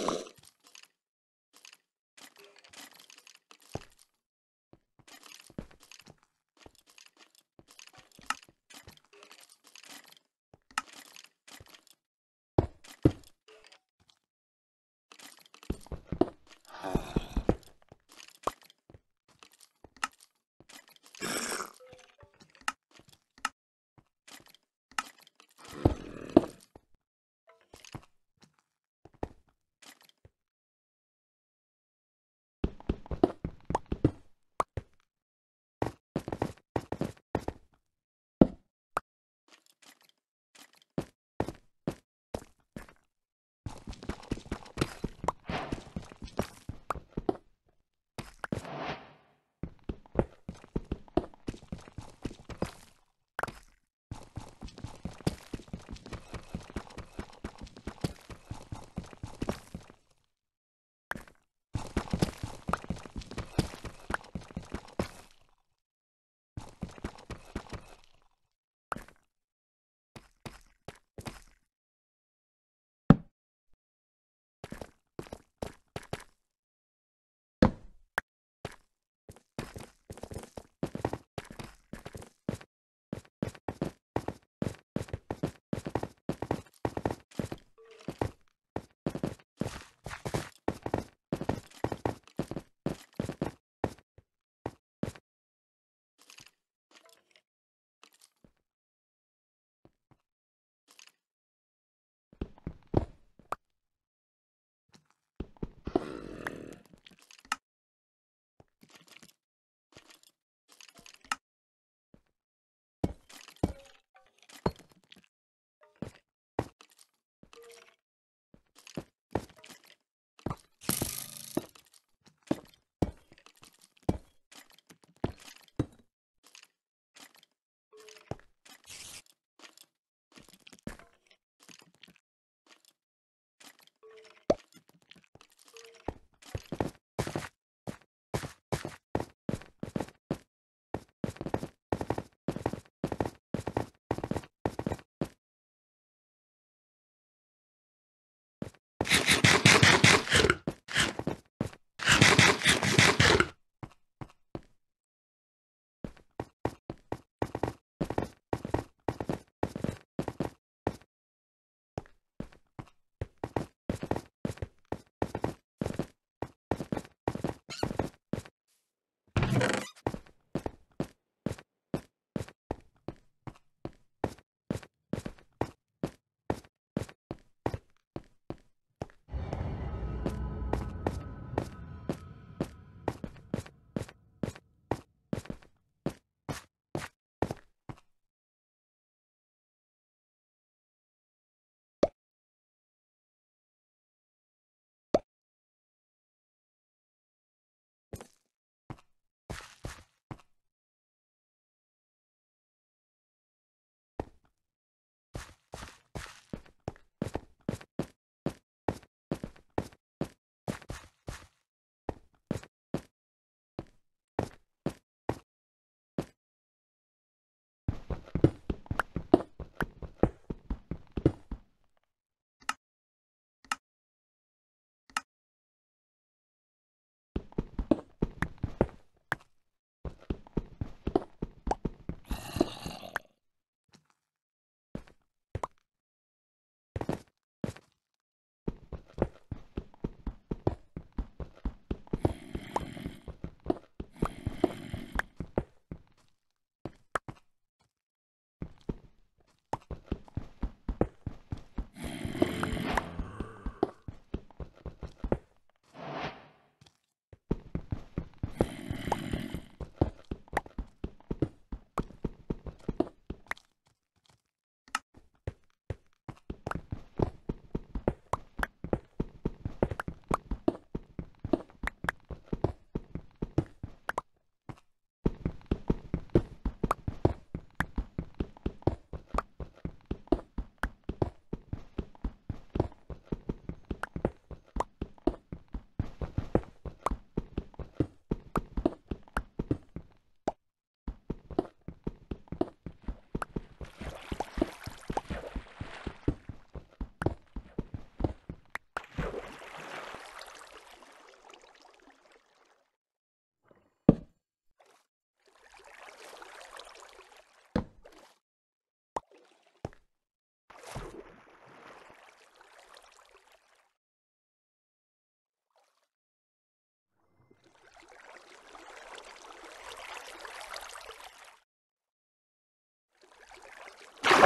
you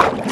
Thank you.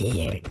Yeah.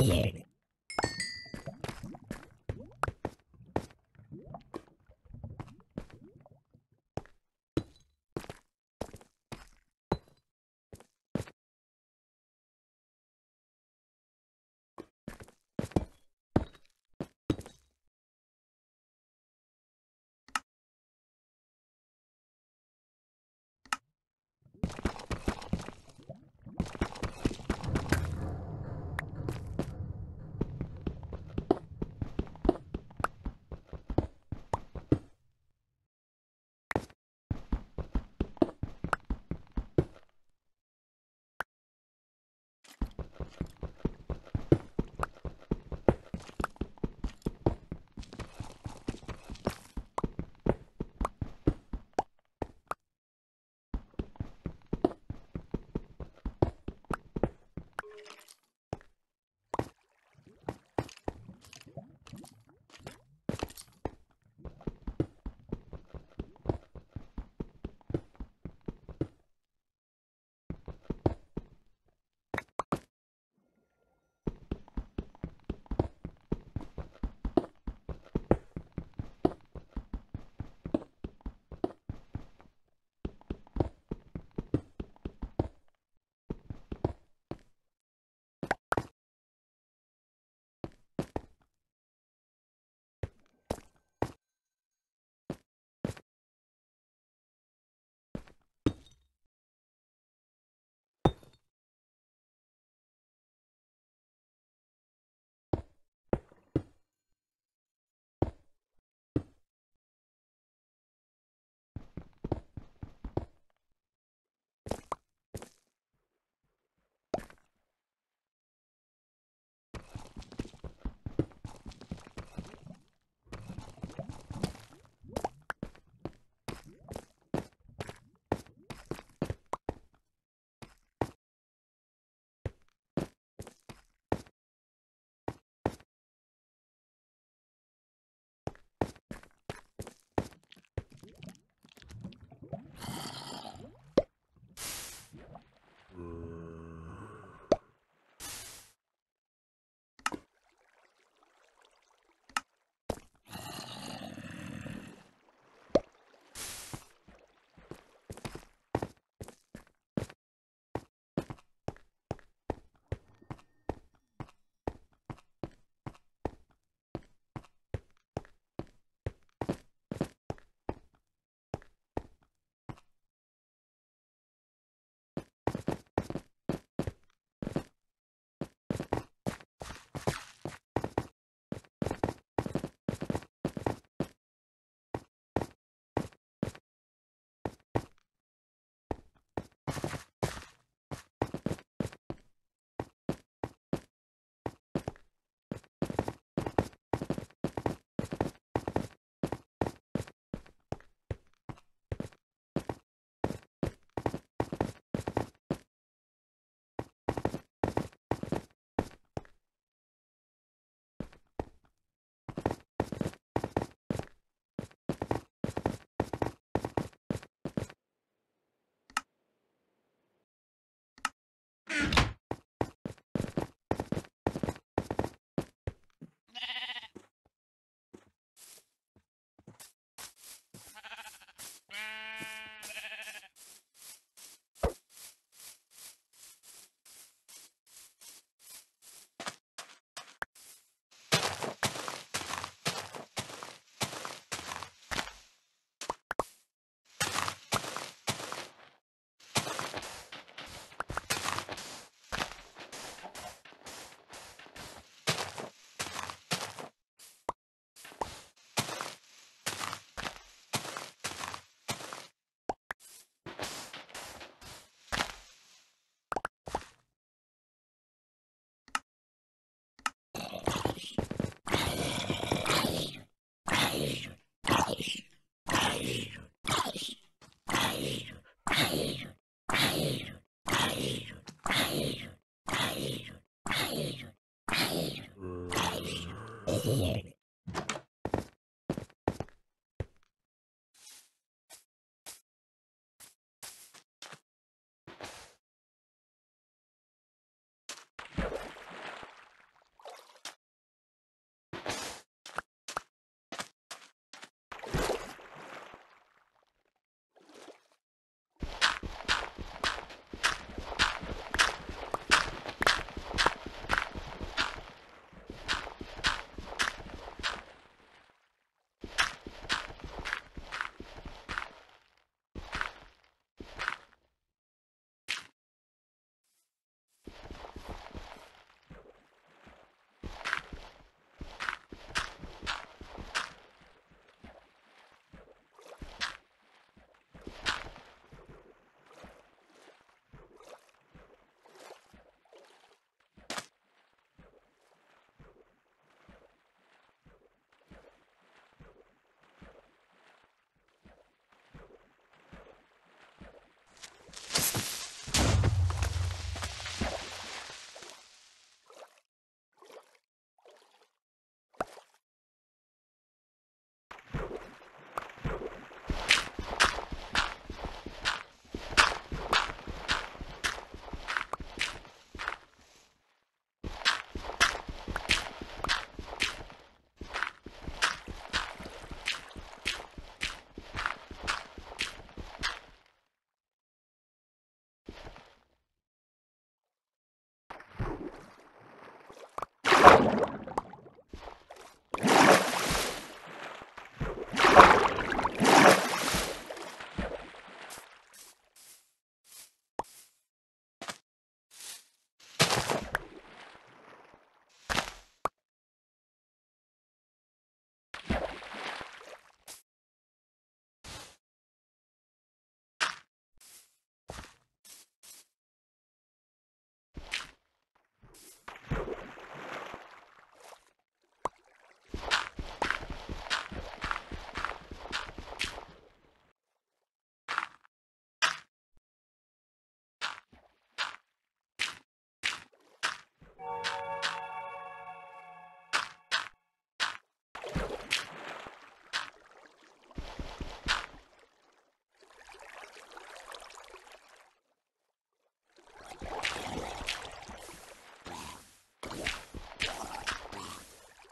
here.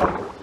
you.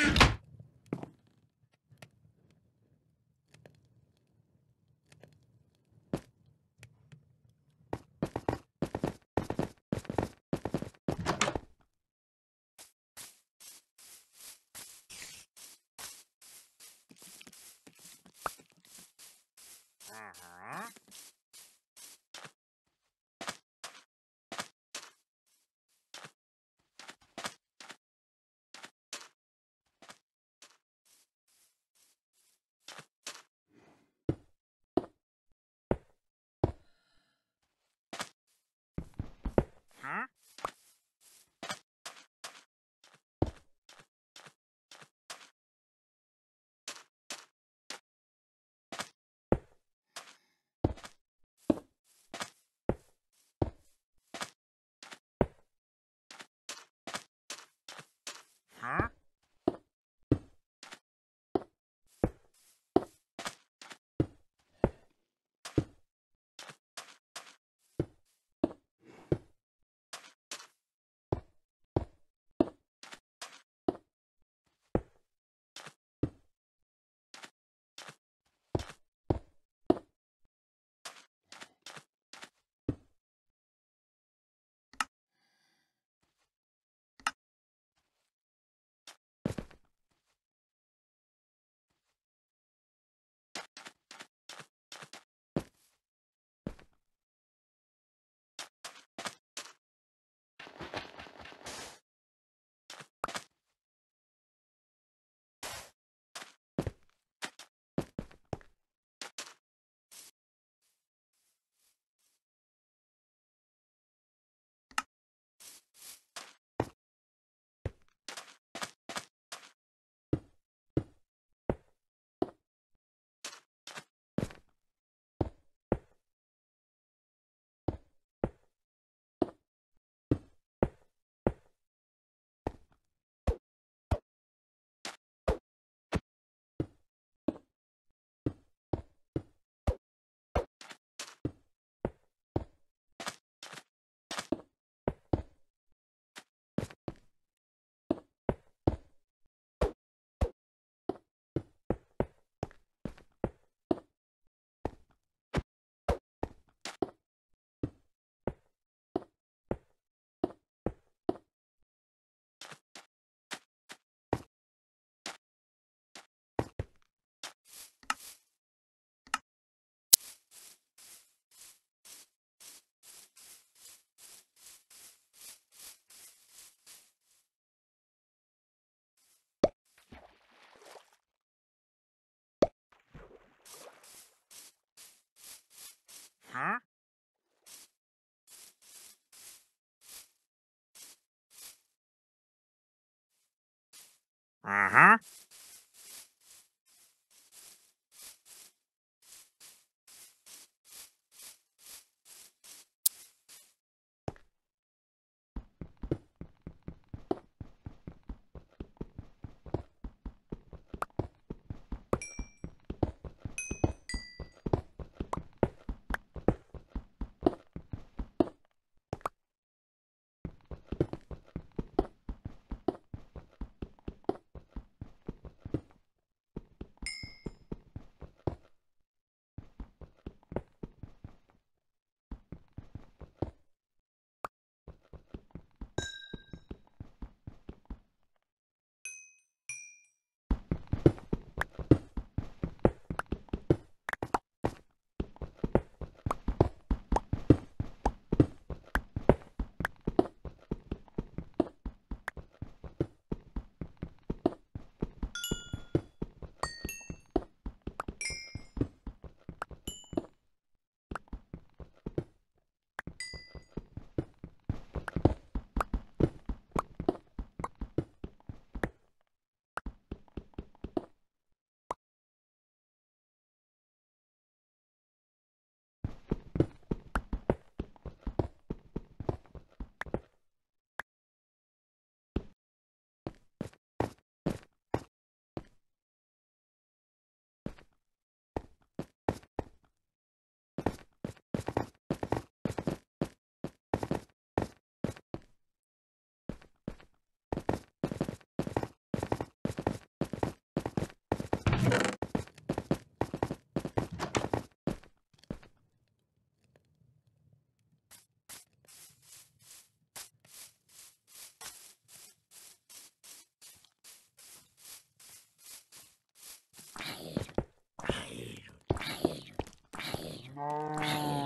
Uh-huh. Uh huh. Oh.